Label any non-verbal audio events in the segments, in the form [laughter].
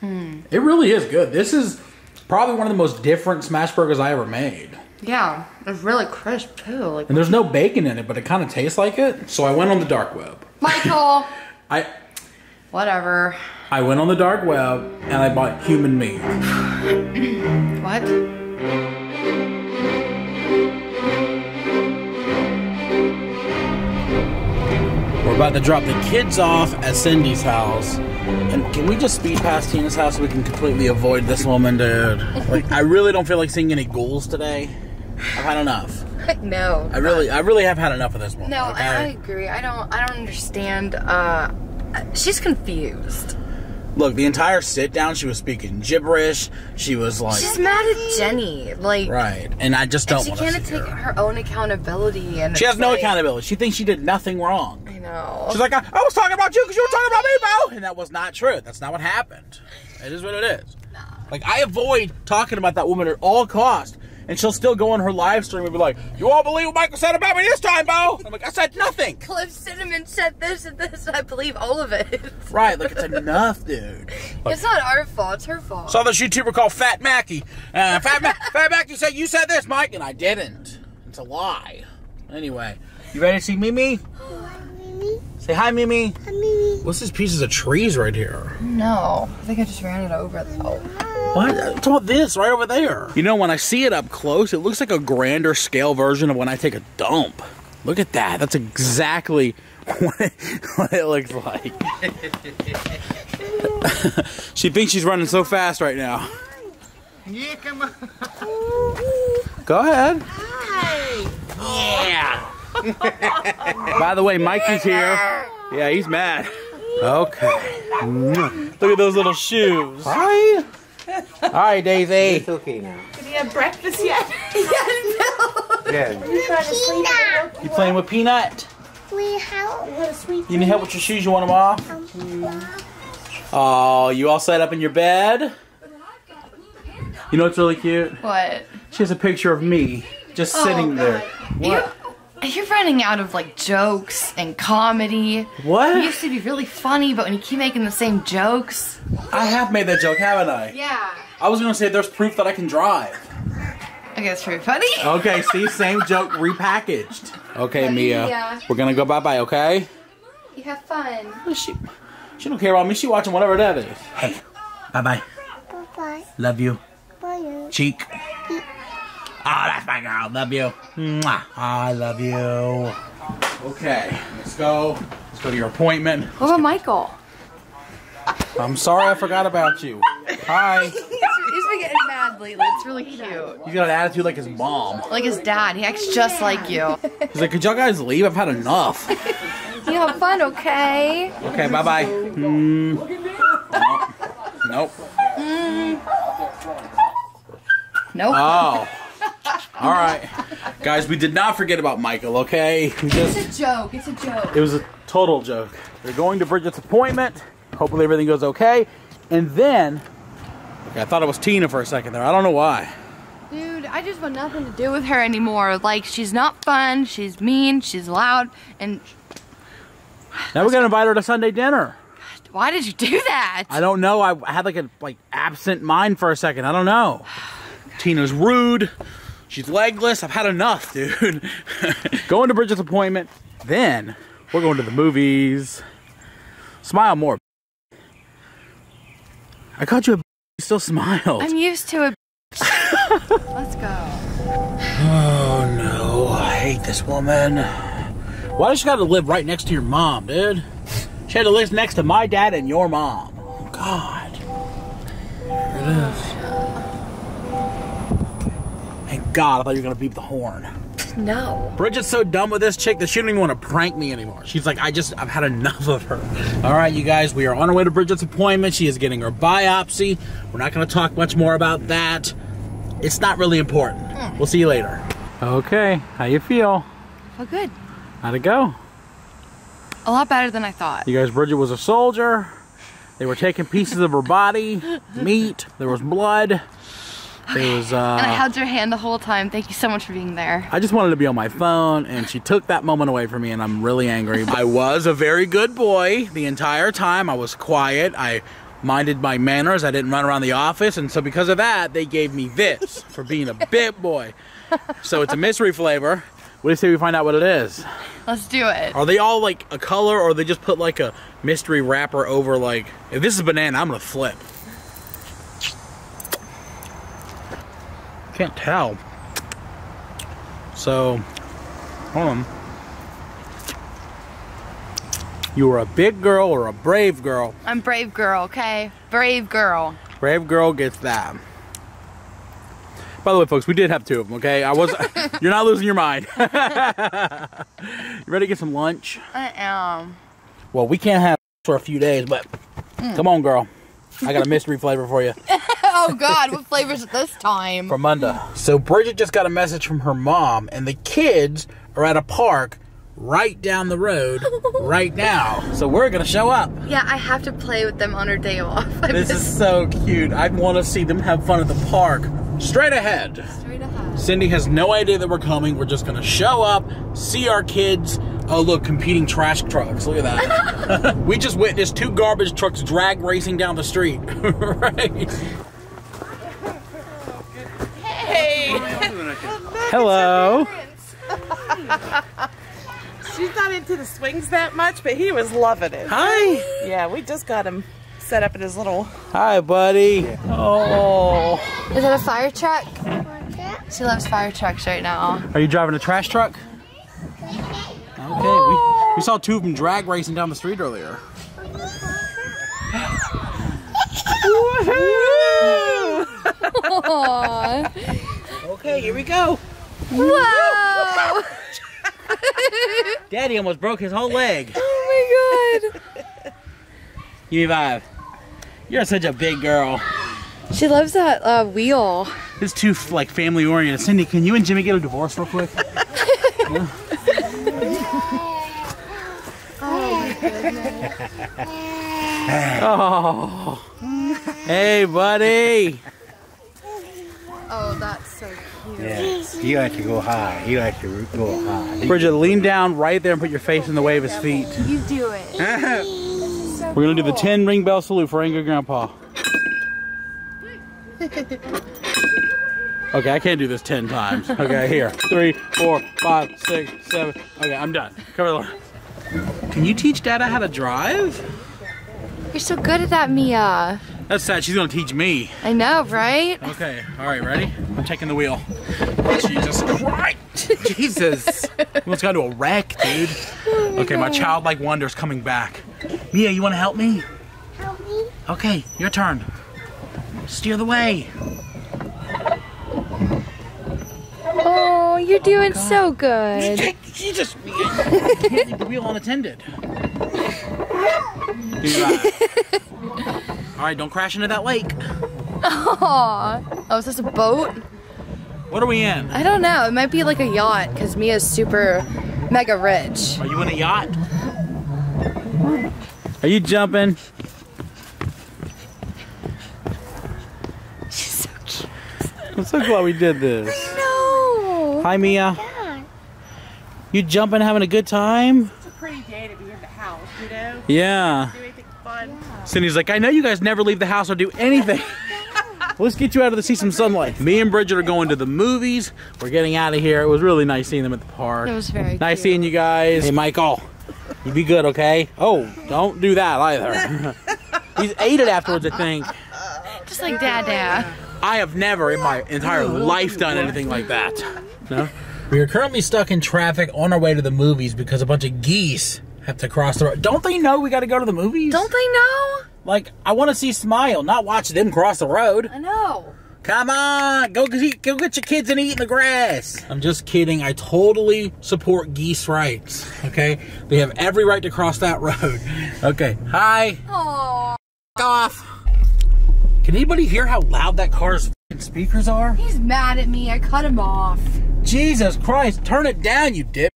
Hmm. It really is good. This is probably one of the most different smash burgers I ever made. Yeah, it's really crisp too. Like And there's no bacon in it, but it kind of tastes like it. So I went on the dark web. Michael. [laughs] I Whatever. I went on the dark web and I bought human meat. What? We're about to drop the kids off at Cindy's house. And can we just speed past Tina's house so we can completely avoid this woman, dude? Like, I really don't feel like seeing any ghouls today. I've had enough. [laughs] no. I really, I really have had enough of this woman. No, okay? I, I agree. I don't. I don't understand. Uh, she's confused. Look, the entire sit down, she was speaking gibberish. She was like, She's mad at Jenny. Like, right, and I just don't and she can't take her. her own accountability. And She has no like- accountability. She thinks she did nothing wrong. Know. She's like, I, I was talking about you because you were talking about me, Bo. And that was not true. That's not what happened. It is what it is. Like, I avoid talking about that woman at all cost. And she'll still go on her live stream and be like, You won't believe what Michael said about me this time, Bo. I'm like, I said nothing. Cliff Cinnamon said this and this. and I believe all of it. [laughs] Right, like, it's enough, dude. Like, it's not our fault. It's her fault. saw this YouTuber called Fat Mackie. Uh, Fat, Ma- [laughs] Fat Mackie said, You said this, Mike. And I didn't. It's a lie. Anyway, you ready to see Mimi? Say hi, Mimi. What's these pieces of trees right here? no, I think I just ran it over though. What? Uh, it's all this right over there. You know, when I see it up close, it looks like a grander scale version of when I take a dump. Look at that. That's exactly [laughs] what it, what it looks like. [laughs] she thinks she's running so fast right now. Yeah, come on. Go ahead. Yeah. [laughs] By the way, Mikey's here. Yeah, he's mad. Okay. Look at those little shoes. Hi. Hi, Daisy. It's okay now. Did he have breakfast yet? [laughs] Yeah. You playing with Peanut? We have You need help with your shoes? You want them off? Oh, you all set up in your bed? You know what's really cute? What? She has a picture of me just oh, sitting there. You, you're running out of like jokes and comedy. What? You used to be really funny, but when you keep making the same jokes. I have made that joke, haven't I? Yeah. I was gonna say there's proof that I can drive. Okay, that's pretty funny. Okay, see, same joke repackaged. Okay, Mia. Mia. We're gonna go bye bye, okay? You have fun. She, she don't care about me. She watching whatever that is. Hey, bye bye. bye bye. Love you. bye. Cheek. Oh, that's my girl. Love you. Mwah. I love you. Okay, let's go. Let's go to your appointment. What about Michael? I'm sorry I forgot about you. Hi. [laughs] He's been getting mad lately. It's really cute. He's got an attitude like his mom. Like his dad. He acts just like you. He's like, could y'all guys leave? I've had enough. [laughs] You have fun, okay? Okay, bye bye. Mm. Nope. Nope. Nope. Oh. All right. Guys, we did not forget about Michael, okay? We just it's a joke. It's a joke. It was a total joke. They're going to Bridgette's appointment. Hopefully everything goes okay. And then, okay, I thought it was Tina for a second there. I don't know why. Dude, I just want nothing to do with her anymore. Like, she's not fun, she's mean, she's loud, and Now we're gonna invite her to Sunday dinner. why did you do that? I don't know. I I had like a like absent mind for a second. I don't know. [sighs] Tina's rude. She's legless. I've had enough, [laughs] dude. going to Bridgette's appointment. Then we're going to the movies. Smile more. I caught you a. You still smiled. I'm used to it. [laughs] Let's go. Oh no, I hate this woman. Why does she gotta live right next to your mom, dude? She had to live next to my dad and your mom. Oh god. Here it is. Thank God, I thought you were gonna beep the horn. No. Bridgette's so dumb with this chick that she don't even want to prank me anymore. She's like, I just, I've had enough of her. All right, you guys, we are on our way to Bridgette's appointment. She is getting her biopsy. We're not going to talk much more about that. It's not really important. Hmm. We'll see you later. Okay, how you feel? Well, good. How'd it go? A lot better than I thought. You guys, Bridgette was a soldier. They were taking pieces of her body, [laughs] meat. There was blood. There was. Uh, [laughs] And I held your hand the whole time. Thank you so much for being there. I just wanted to be on my phone, and she took that moment away from me, and I'm really angry. I was a very good boy the entire time. I was quiet. I minded my manners. I didn't run around the office, and so because of that, they gave me this for being a bit boy. So it's a mystery flavor. What do you say we find out what it is? Let's do it. Are they all like a color, or they just put like a mystery wrapper over like? If this is banana, I'm gonna flip. Can't tell. So, hold on. You were a big girl or a brave girl? I'm brave girl, okay? Brave girl. Brave girl gets that. By the way, folks, we did have two of them. Okay, I was. [laughs] you're not losing your mind. [laughs] you ready to get some lunch? I am. Well, we can't have for a few days, but mm. come on, girl. I got a [laughs] mystery flavor for you Oh God, what flavors this time? from Munda. So Bridgette just got a message from her mom, and the kids are at a park right down the road [laughs] right now. So we're gonna show up. Yeah, I have to play with them on her day off. [laughs] I This is so cute. I want to see them have fun at the park. Straight ahead. straight ahead. Cindy has no idea that we're coming. We're just gonna show up, see our kids. Oh, look, competing trash trucks. Look at that. [laughs] we just witnessed two garbage trucks drag racing down the street. right. Hey. Hello. [laughs] She's not into the swings that much, but he was loving it. Hi. Yeah, we just got him set up in his little. Hi, buddy. Oh. Is that a fire truck? She loves fire trucks right now. Are you driving a trash truck? Okay. We, we saw two of them drag racing down the street earlier. [laughs] Aww. [laughs] Okay, here we go. Whoa! [laughs] Daddy almost broke his whole leg. [laughs] Oh my God. Give me five. You're such a big girl. She loves that uh, wheel. It's too like family oriented. Cindy, can you and Jimmy get a divorce real quick? [laughs] oh. Hey, buddy. Oh, that's so cute. Yeah. He likes to go high. He likes to go high. Bridgette, lean down right there and put your face in the way of his feet. You do it. [laughs] We're gonna do the 10 ring bell salute for Angry Grandpa. Okay, I can't do this 10 times. [laughs] Okay, here. Three, four, five, six, seven. Okay, I'm done. Cover the line. Can you teach Dada how to drive? You're so good at that, Mia. That's sad. She's gonna teach me. I know, right? Okay, all right, ready? I'm taking the wheel. Jesus Christ! Jesus! We Almost got into a wreck, dude. okay, my childlike wonder is coming back. Mia, you wanna help me? Help me. Okay, your turn. Steer the way. Oh, you're oh doing so good. Jesus, Mia. [laughs] You can't leave the wheel unattended. [laughs] Do that. All right, don't crash into that lake. Aw. Oh, is this a boat? What are we in? I don't know. It might be like a yacht because Mia's super mega rich. Are you in a yacht? Are you jumping? She's so cute. I'm so glad we did this. No. Hi, Mia. God. You jumping, having a good time? It's a pretty day to be in the house, you know? Yeah. Do anything fun. Cindy's like, I know you guys never leave the house or do anything. [laughs] Let's get you out of the see some sunlight. Me and Bridgette are going to the movies. We're getting out of here. It was really nice seeing them at the park. It was very nice cute. seeing you guys. Hey, Michael, you be good, okay? Oh, don't do that either. [laughs] He's ate it afterwards, I think. Just like Dada. I have never in my entire life done anything like that. No? We are currently stuck in traffic on our way to the movies because a bunch of geese have to cross the road. Don't they know we got to go to the movies? Don't they know? Like, I want to see Smile, not watch them cross the road. I know. Come on, go get, go get your kids and eat in the grass. I'm just kidding. I totally support geese rights. Okay, they have every right to cross that road. [laughs] Okay, hi, Aww. off. Can anybody hear how loud that car's speakers are? He's mad at me. I cut him off. Jesus Christ, turn it down, you dip.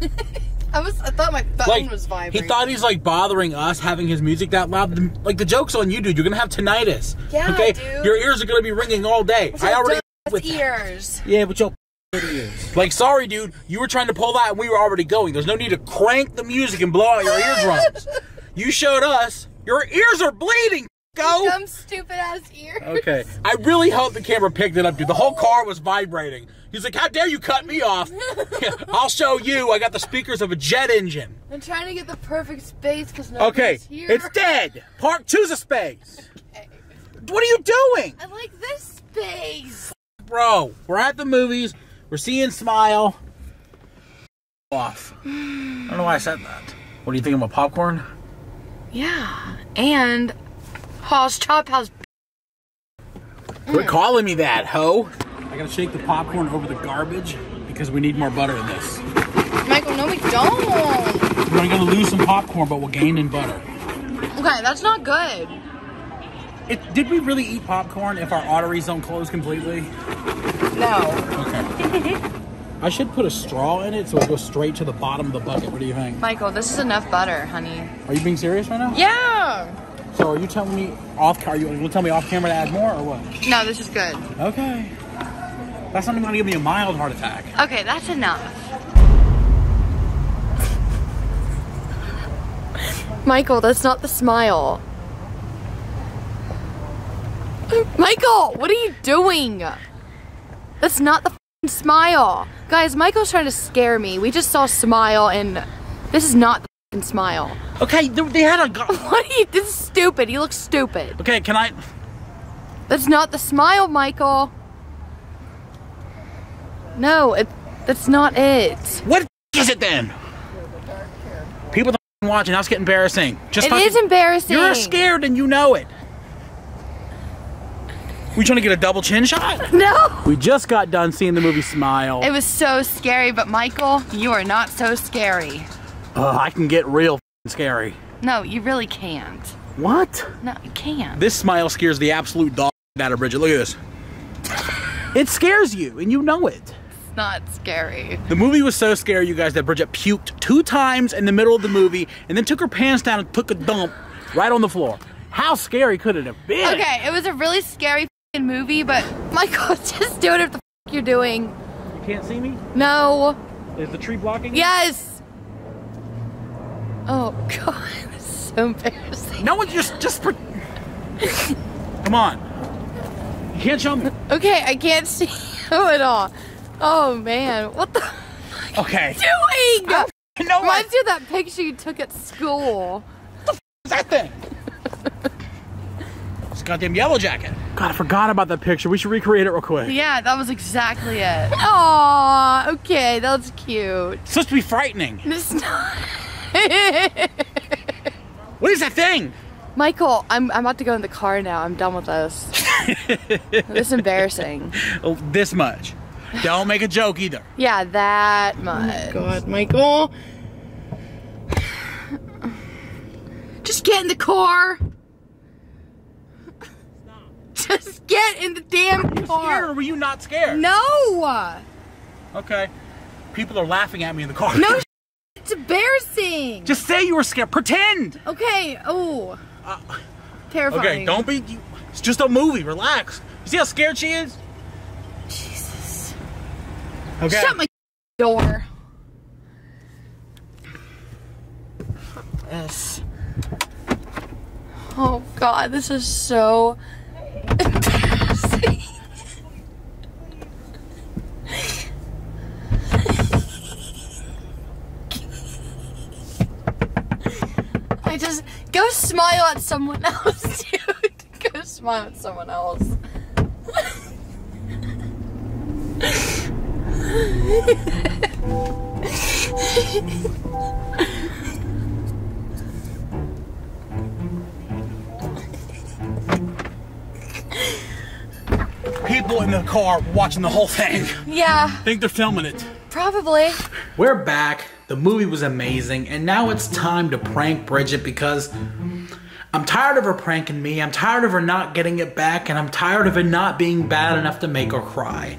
[laughs] I was. I thought my phone Like was vibing. he thought he's like bothering us having his music that loud. The- Like the joke's on you, dude. You're gonna have tinnitus. Yeah, okay, dude. your ears are gonna be ringing all day. I already with ears. Yeah, but your ears. Like, sorry, dude. You were trying to pull that and we were already going. There's no need to crank the music and blow out your eardrums. [laughs] you showed us. Your ears are bleeding. Go? Dumb stupid ass ear. Okay. [laughs] I really hope the camera picked it up, dude. The whole car was vibrating. He's like, how dare you cut me off? [laughs] [laughs] I'll show you. I got the speakers of a jet engine. I'm trying to get the perfect space because nobody's Okay, here. it's dead. Park, choose a space. What are you doing? I like this space. Bro, we're at the movies. We're seeing Smile. Off. I don't know why I said that. What do you think about popcorn? Yeah, and Paul's Chop House. Quit calling me that, ho. I gotta shake the popcorn over the garbage because we need more butter in this. Michael, no, we don't. We're gonna lose some popcorn, but we'll gain in butter. Okay, that's not good. It, did we really eat popcorn if our arteries don't close completely? No. Okay. I should put a straw in it so it goes straight to the bottom of the bucket. What do you think? Michael, this is enough butter, honey. Are you being serious right now? Yeah. So are you telling me off? Are you going to tell me off camera to add more or what? No, this is good. Okay. That's not even going to give me a mild heart attack. Okay, that's enough. Michael, that's not the smile. Michael, what are you doing? That's not the smile. Guys, Michael's trying to scare me. We just saw smile and this is not f***ing smile. Okay, they, had a. [laughs] What are you, this is stupid. You look stupid. okay, can I? That's not the smile, Michael. No, it, that's not it. What is it then? People don't watching. It's getting embarrassing. Just It fucking- is embarrassing. You're scared and you know it. We trying to get a double chin shot? [laughs] No. We just got done seeing the movie Smile. It was so scary, but Michael, you are not so scary. Ugh, I can get real scary. No, you really can't. What? No, you can't. This smile scares the absolute dog out of Bridgette. Look at this. It scares you, and you know it. It's not scary. The movie was so scary, you guys, that Bridgette puked two times in the middle of the movie and then took her pants down and took a dump right on the floor. How scary could it have been? Okay, it was a really scary movie, but [laughs] Michael, [laughs] just do it if the you're doing. You can't see me? No. Is the tree blocking? Yes. Oh God, [laughs] this is so embarrassing. No one just just. Pre- Come on. You can't jump. Okay, I can't see you [laughs] at all. Oh man, what the Okay. doing? Ah, no, what Reminds you of that picture you took at school. What the is that thing? [laughs] It's a goddamn yellow jacket. God, I forgot about that picture. We should recreate it real quick. Yeah, that was exactly it. Aw, okay, that's cute. It's supposed to be frightening. It's not. [laughs] What is that thing? Michael, I'm, I'm about to go in the car now. I'm done with this. [laughs] this is embarrassing. Oh, this much. Don't make a joke either. Yeah, that oh much. God, Michael. Just get in the car. Just get in the damn Scared or car. were you not scared? No. Okay. People are laughing at me in the car. No, [laughs] it's embarrassing. Just say you were scared. Pretend. Okay. Oh. Terrifying. Okay, don't be. You, it's just a movie. Relax. You see how scared she is? Jesus. Okay. Shut my door. This. Oh God, this is so embarrassing. I just go smile at someone [laughs] else, dude. Go smile at someone else. People in the car watching the whole thing. Yeah, Think they're filming it. probably. We're back. The movie was amazing, and now it's time to prank Bridgette because I'm tired of her pranking me. I'm tired of her not getting it back, and I'm tired of it not being bad enough to make her cry.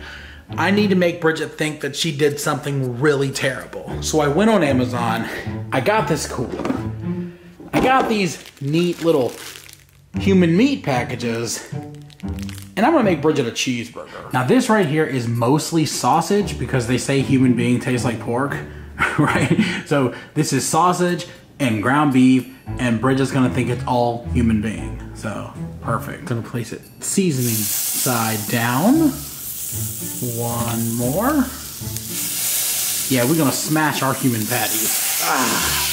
I need to make Bridgette think that she did something really terrible. So I went on Amazon. I got this cooler. I got these neat little human meat packages. And I'm gonna make Bridgette a cheeseburger. Now this right here is mostly sausage because they say human being tastes like pork, [laughs] right? So this is sausage and ground beef, and Bridgette's gonna think it's all human being. So perfect. Gonna place it seasoning side down. One more. Yeah, we're gonna smash our human patties. Ah.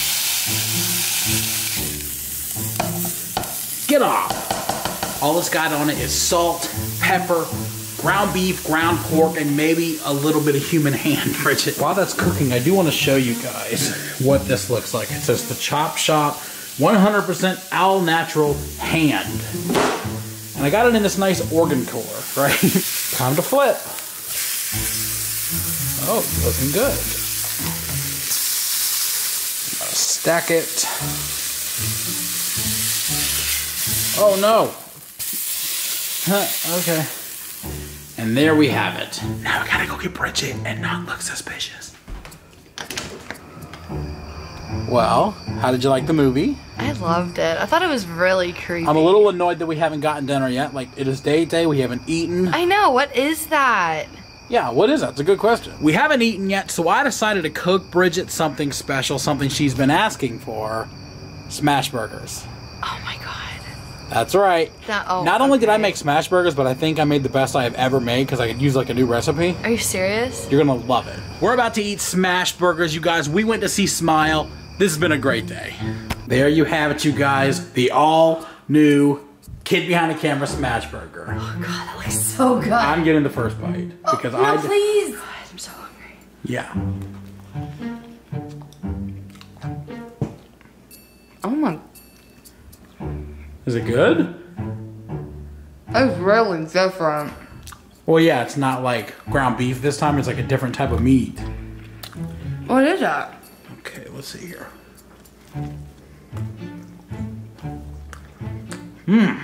Get off! All it's got on it is salt, pepper, ground beef, ground pork, and maybe a little bit of human hand, [laughs] Bridgette. While that's cooking, I do want to show you guys what this looks like. It says the Chop Shop 100% all natural hand. And I got it in this nice organ cooler, [laughs] right? Time to flip. Oh, looking good. Stack it. Oh no. [laughs] Okay. And there we have it. Now I gotta go get Bridgette and not look suspicious. Well, how did you like the movie? I loved it. I thought it was really creepy. I'm a little annoyed that we haven't gotten dinner yet. Like, it is day day, we haven't eaten. I know. What is that? Yeah, what is that? It's a good question. We haven't eaten yet, so I decided to cook Bridgette something special, something she's been asking for smash burgers. My god. That's right. That- oh, Not only did I make smash burgers, but I think I made the best I have ever made because I could use like a new recipe. Are you serious? You're gonna love it. We're about to eat smash burgers, you guys. We went to see Smile. This has been a great day. There you have it, you guys. The all new kid behind the camera smash burger. Oh god, that looks so good. I'm getting the first bite oh, because Oh, no, I. please. God, I'm so hungry. Yeah. Oh my. Is it good? It's really different. Well, yeah. It's not like ground beef this time. It's like a different type of meat. What is that? Okay, let's see here. Mmm.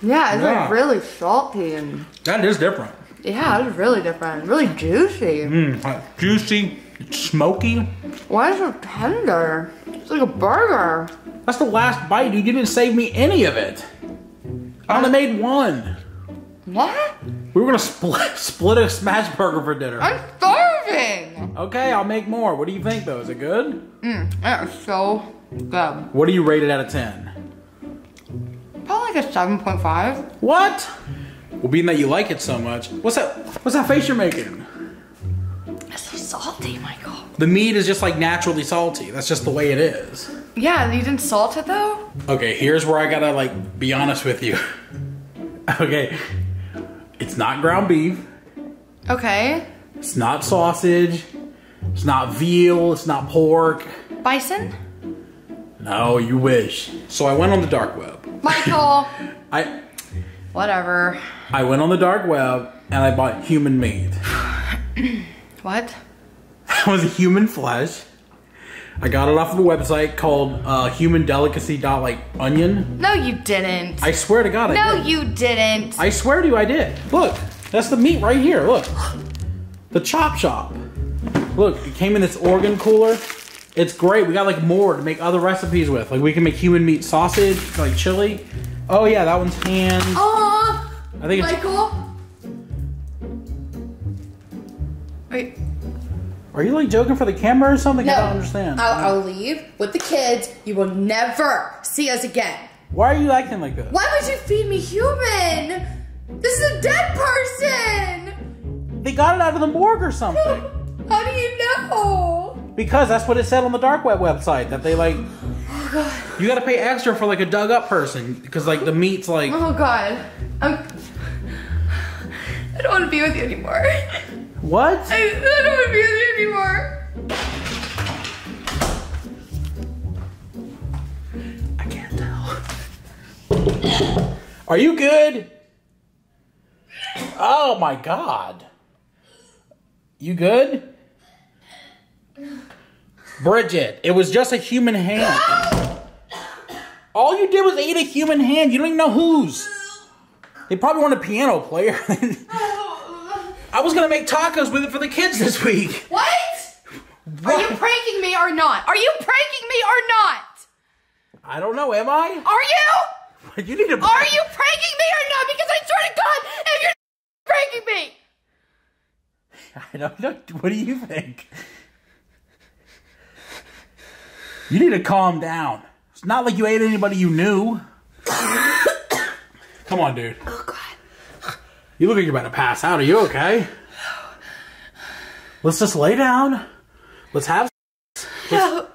Yeah, it's Yeah. like really salty and That is different. yeah, it's really different. Really juicy. Mmm, uh, juicy, smoky. Why is it tender? It's like a burger. That's the last bite, dude. You didn't save me any of it. I only made one. What? We were gonna split [laughs] split a smash burger for dinner. I'm starving. Okay, I'll make more. What do you think though? Is it good? Mm, it's so good. What do you rate it out of ten? Probably like a 7.5. What? Well, being that you like it so much, what's that? What's that face you're making? It's so salty, Michael. The meat is just like naturally salty. That's just the way it is. Yeah, you didn't salt it though? Okay, here's where I gotta like be honest with you. [laughs] okay, it's not ground beef. Okay. It's not sausage. It's not veal. It's not pork. Bison? No, you wish. So I went on the dark web. Michael! [laughs] I Whatever. I went on the dark web and I bought human meat. [clears throat] What? That [laughs] was human flesh. I got it off of a website called uh, Human Delicacy dot like onion. No, you didn't. I swear to God, I no, did. you didn't. I swear to you, I did. Look, that's the meat right here. Look, the chop shop. Look, it came in this organ cooler. It's great. We got like more to make other recipes with. Like we can make human meat sausage, like chili. Oh yeah, that one's hand. Aw! I think it's. Michael? Wait. Are you like joking for the camera or something? No. I don't understand. I'll, I'll leave with the kids. You will never see us again. Why are you acting like this? Why would you feed me human? This is a dead person. They got it out of the morgue or [laughs] something. How do you know? Because that's what it said on the dark web website that they like. Oh god. You got to pay extra for like a dug up person because like the meat's like. Oh God. I'm. I don't want to be with you anymore. What? I, I don't want to be with you anymore. I can't tell. Are you good? Oh my god. You good? Bridgette, it was just a human hand. All you did was eat a human hand. You don't even know whose. They probably want a piano player. [laughs] I was gonna make tacos with it for the kids this week. What? Are you pranking me or not? Are you pranking me or not? I don't know, am I? Are you? [laughs] You need to. Are you pranking me or not? Because I swear to God, if you're [laughs] pranking me. I don't know. What do you think? You need to calm down. It's not like you ate anybody you knew. [coughs] Come on, dude. Oh. You look like you're about to pass out. Are you okay? Let's just lay down. Let's have. No.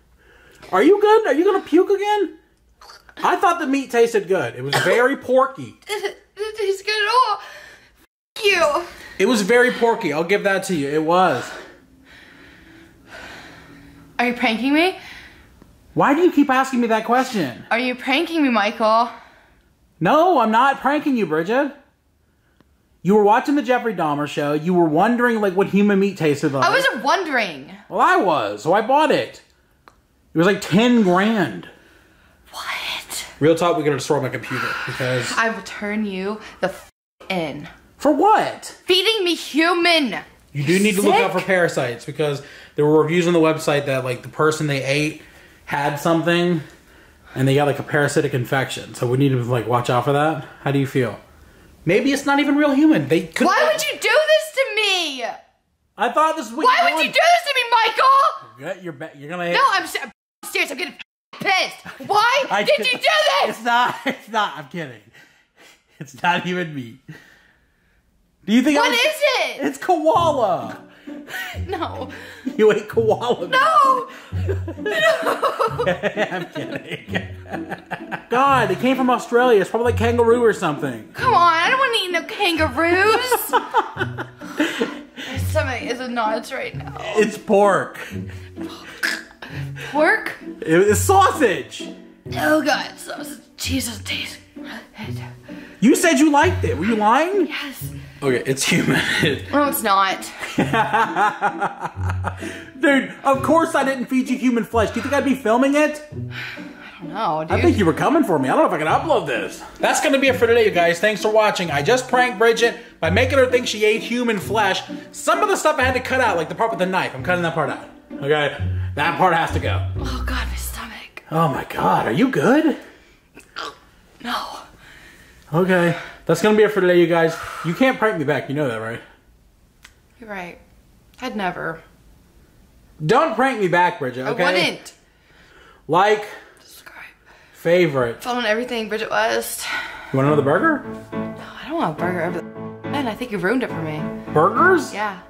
[laughs] Are you good? Are you gonna puke again? I thought the meat tasted good. It was very [laughs] porky. It tastes good at all. F- you. It was very porky. I'll give that to you. It was. Are you pranking me? Why do you keep asking me that question? Are you pranking me, Michael? No, I'm not pranking you, Bridgette. You were watching the Jeffrey Dahmer show. You were wondering like what human meat tasted like. I wasn't wondering. Well, I was, so I bought it. It was like ten grand. What? Real talk, we're gonna destroy my computer because I will turn you the f- in. for what? Feeding me human. You do need to look out for parasites because there were reviews on the website that like the person they ate had something and they got like a parasitic infection. So we need to like watch out for that. How do you feel? Maybe it's not even real human. They could. Why would you do this to me? I thought this was. Why would you do this to me, Michael? do? You're you're gonna hit. No, I'm, se- I'm serious. I'm getting [laughs] pissed. Why [laughs] I did you do this? It's not. [laughs] It's not. I'm kidding. It's not even me. Do you think? What I is it? It's koala. [laughs] No. You ate koala. No. [laughs] I'm kidding. [laughs] God, it came from Australia. It's probably like kangaroo or something. Come on. I don't want to eat no kangaroos. My stomach is in knots right now. It's pork. Pork? It- It's sausage. Oh god. So, Jesus tastes. You said you liked it. Were you lying? Yes. Okay, it's human. [laughs] No, it's not. Dude, of course I didn't feed you human flesh. Do you think I'd be filming it? No, dude. I think you were coming for me. I don't know if I can upload this. That's gonna be it for today, you guys. Thanks for watching. I just pranked Bridgette by making her think she ate human flesh. Some of the stuff I had to cut out, like the part with the knife. I'm cutting that part out. Okay? That part has to go. oh god, my stomach. Oh my god, are you good? No. Okay. That's gonna be it for today, you guys. You can't prank me back, you know that, right? You're right. I'd never. Don't prank me back, Bridgette, okay? I wouldn't. Like, Subscribe. favorite. Following everything Bridgette West. You want another burger? No, I don't want a burger. Man, I think you ruined it for me. Burgers? Yeah.